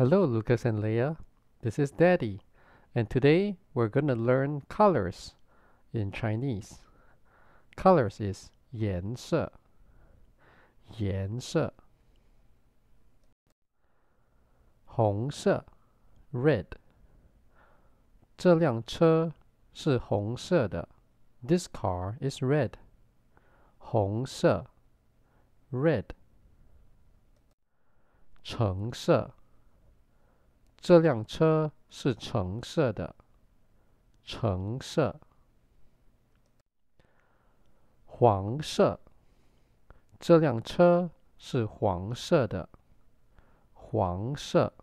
Hello, Lucas and Leah. This is Daddy, and today we're gonna learn colors in Chinese. Colors is 颜色，颜色。红色，red。这辆车是红色的。This car is red. 红色，red。橙色。 这辆车是橙色的，橙色。黄色，这辆车是黄色的，黄色。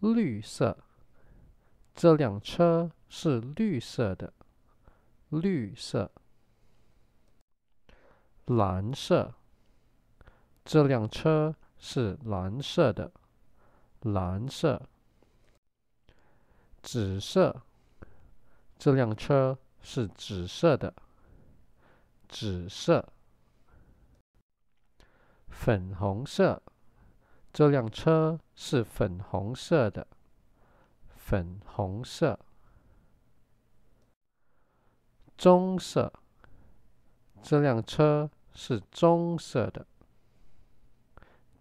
绿色，这辆车是绿色的，绿色。蓝色，这辆车。是蓝色的，蓝色。紫色，这辆车是紫色的，紫色。粉红色，这辆车是粉红色的，粉红色。棕色，这辆车是棕色的。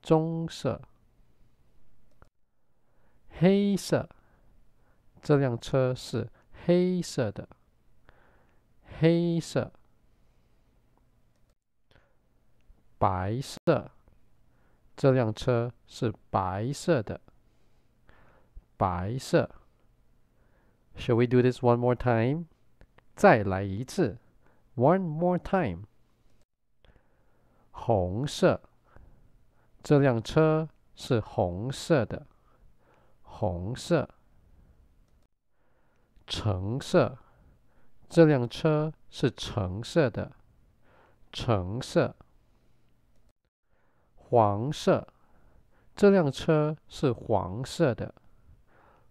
棕色，黑色，这辆车是黑色的，黑色，白色，这辆车是白色的，白色。Shall we do this one more time？再来一次，one more time。红色。这辆车是红色的，红色。橙色，这辆车是橙色的，橙色。黄色，这辆车是黄色的，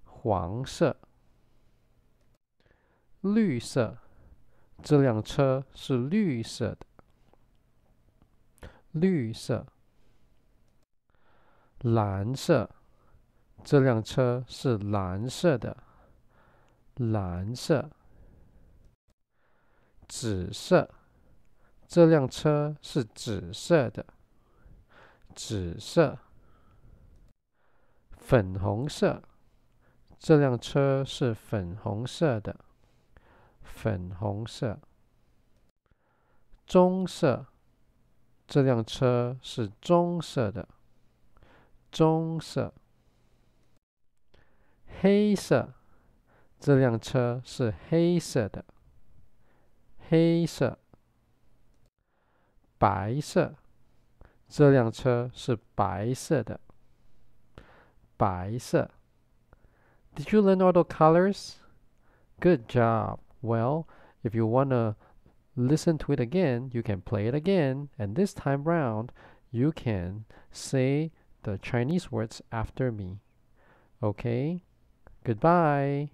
黄色。绿色，这辆车是绿色的，绿色。蓝色，这辆车是蓝色的，蓝色。紫色，这辆车是紫色的，紫色。粉红色，这辆车是粉红色的，粉红色。棕色，这辆车是棕色的。棕色，黑色，这辆车是黑色的，黑色。白色，这辆车是白色的，白色。Did you learn all the colors? Good job. Well, if you wanna listen to it again, you can play it again, and this time round, you can say the Chinese words after me. Okay? Goodbye.